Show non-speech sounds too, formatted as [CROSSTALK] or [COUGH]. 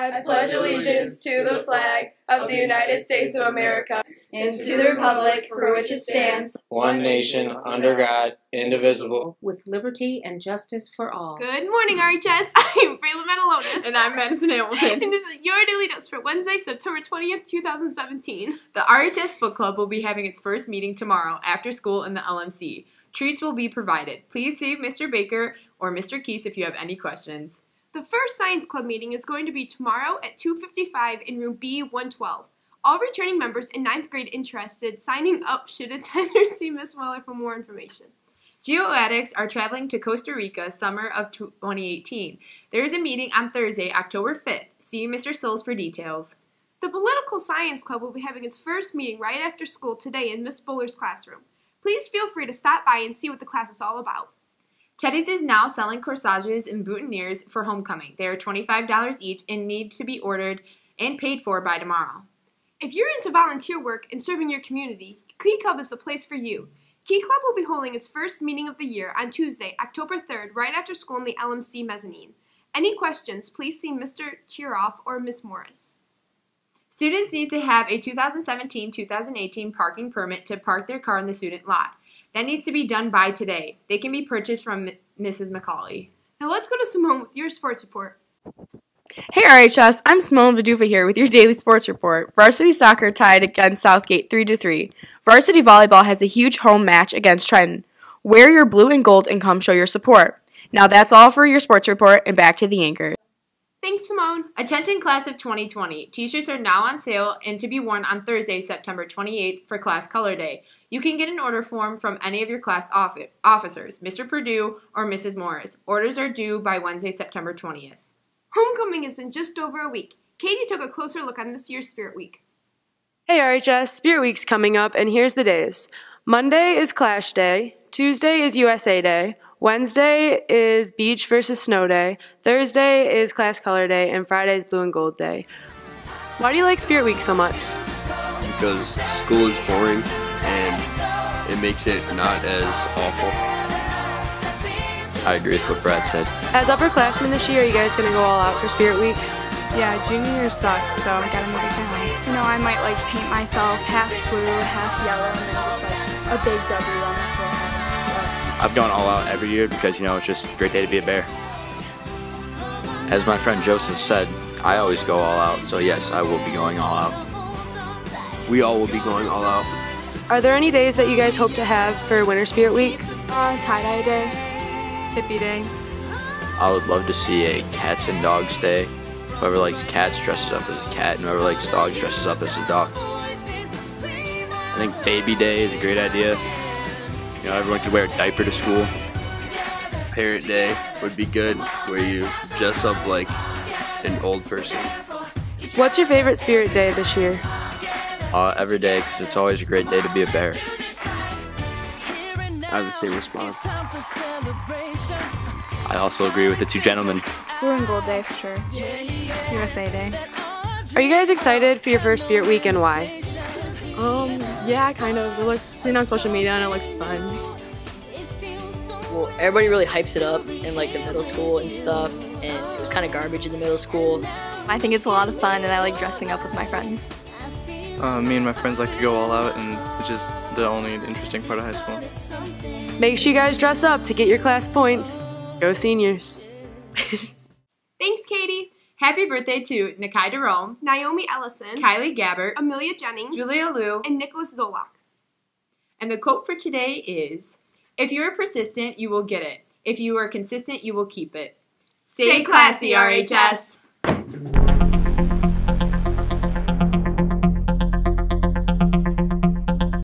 I pledge allegiance to the flag of the United States of America and to the republic for which it stands, one nation, under God, indivisible. with liberty and justice for all. Good morning, RHS. [LAUGHS] I'm Braylon Metalonis. And I'm Madison Hamilton. [LAUGHS] And this is your daily dose for Wednesday, September 20th, 2017. The RHS Book Club will be having its first meeting tomorrow after school in the LMC. Treats will be provided. Please see Mr. Baker or Mr. Keese if you have any questions. The first Science Club meeting is going to be tomorrow at 2.55 in room B112. All returning members in 9th grade interested signing up should attend or [LAUGHS] see Miss Weller for more information. Geoaddicts are traveling to Costa Rica summer of 2018. There is a meeting on Thursday, October 5th. See Mr. Souls for details. The Political Science Club will be having its first meeting right after school today in Miss Bowler's classroom. Please feel free to stop by and see what the class is all about. Teddy's is now selling corsages and boutonnieres for homecoming. They are $25 each and need to be ordered and paid for by tomorrow. If you're into volunteer work and serving your community, Key Club is the place for you. Key Club will be holding its first meeting of the year on Tuesday, October 3rd, right after school in the LMC mezzanine. Any questions, please see Mr. Cheeroff or Miss Morris. Students need to have a 2017-2018 parking permit to park their car in the student lot. That needs to be done by today. They can be purchased from Mrs. McCauley. Now let's go to Simone with your sports report. Hey RHS, I'm Simone Vaduva here with your daily sports report. Varsity soccer tied against Southgate 3 to 3. Varsity volleyball has a huge home match against Trenton. Wear your blue and gold and come show your support. Now that's all for your sports report and back to the anchor. Simone. Attention class of 2020. T-shirts are now on sale and to be worn on Thursday, September 28th for class color day. You can get an order form from any of your class offi- officers, Mr. Purdue or Mrs. Morris. Orders are due by Wednesday, September 20th. Homecoming is in just over a week. Katie took a closer look on this year's Spirit Week. Hey RHS, Spirit Week's coming up, and here's the days. Monday is Clash Day, Tuesday is USA Day, Wednesday is Beach versus Snow Day, Thursday is Class Color Day, and Friday is Blue and Gold Day. Why do you like Spirit Week so much? because school is boring and it makes it not as awful. I agree with what Brad said. As upperclassmen this year, are you guys gonna go all out for Spirit Week? Yeah, junior year sucks, so I gotta make it count. You know, I might like paint myself half blue, half yellow, and then just like a big W on my forehead. I've gone all out every year because, you know, it's just a great day to be a bear. As my friend Joseph said, I always go all out, so yes, I will be going all out. We all will be going all out. Are there any days that you guys hope to have for Winter Spirit Week? Uh, tie dye day, hippie day. I would love to see a cats and dogs day. Whoever likes cats dresses up as a cat, and whoever likes dogs dresses up as a dog. I think baby day is a great idea. You know, everyone could wear a diaper to school. Parent day would be good, where you dress up like an old person. What's your favorite Spirit Day this year? Uh, every day, because it's always a great day to be a bear. I have the same response. I also agree with the two gentlemen. Blue and gold day for sure. USA day. Are you guys excited for your first Spirit Week and why? Um, yeah, kind of. It looks, seen on social media and it looks fun. well, everybody really hypes it up in like the middle school and stuff, and it was kind of garbage in the middle school. I think it's a lot of fun, and I like dressing up with my friends. Uh, me and my friends like to go all out, and which is the only interesting part of high school. Make sure you guys dress up to get your class points. Go seniors. [LAUGHS] Thanks, Katie. Happy birthday to Nakai Jerome, Naomi Ellison, Kylie Gabbert, Amelia Jennings, Julia Liu, and Nicholas Zolak. And the quote for today is If you are persistent, you will get it. If you are consistent, you will keep it. Stay classy, RHS.